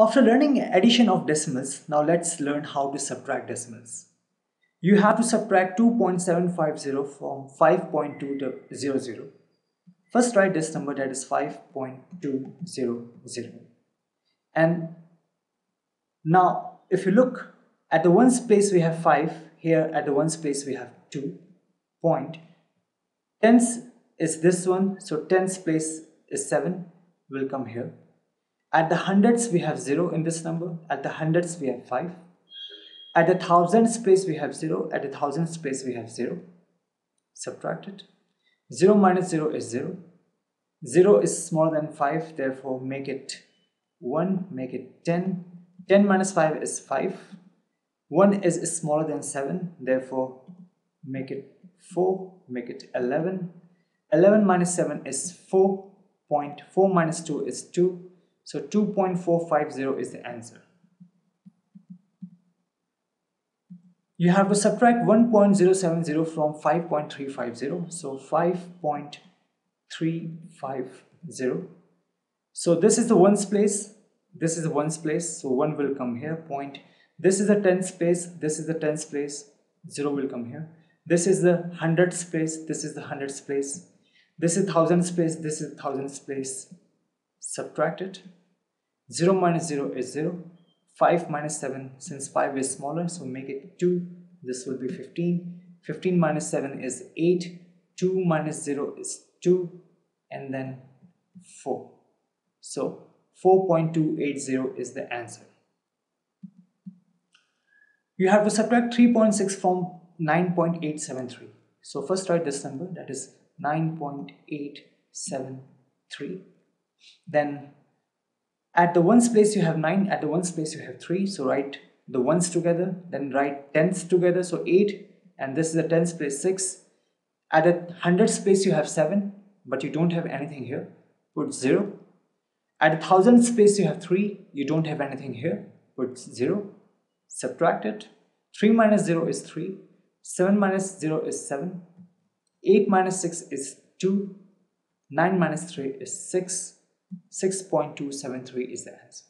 After learning addition of decimals, now let's learn how to subtract decimals. You have to subtract 2.750 from 5.200. First write this number that is 5.200. And now if you look at the ones place we have 5, here at the ones place we have 2 point. Tens is this one, so tens place is 7 will come here at the hundreds, we have 0 in this number. At the hundreds, we have 5. At the thousands place, we have 0. At the thousands place, we have 0. Subtract it. 0 minus 0 is 0. 0 is smaller than 5, therefore make it 1, make it 10. 10 minus 5 is 5. 1 is smaller than 7, therefore make it 4, make it 11. 11 minus 7 is 4. 0.4 minus 2 is 2 so 2.450 is the answer. You have to subtract 1.070 from 5.350. So 5.350. So this is the ones place. This is the ones place. So 1 will come here. Point. This is the tens place. This is the tens place. 0 will come here. This is the hundreds place. This is the hundreds place. This is thousands place. This is thousands place. Subtract it. 0 minus 0 is 0 5 minus 7 since 5 is smaller so make it 2 this will be 15 15 minus 7 is 8 2 minus 0 is 2 and then 4 so 4.280 is the answer. You have to subtract 3.6 from 9.873 so first write this number that is 9.873 then at the ones place you have 9, at the ones place you have 3. So write the ones together, then write tens together. So 8 and this is the tens place 6. At the hundreds place you have 7 but you don't have anything here. Put 0. At the thousands place you have 3. You don't have anything here. Put 0. Subtract it. 3 minus 0 is 3. 7 minus 0 is 7. 8 minus 6 is 2. 9 minus 3 is 6. 6.273 is the answer.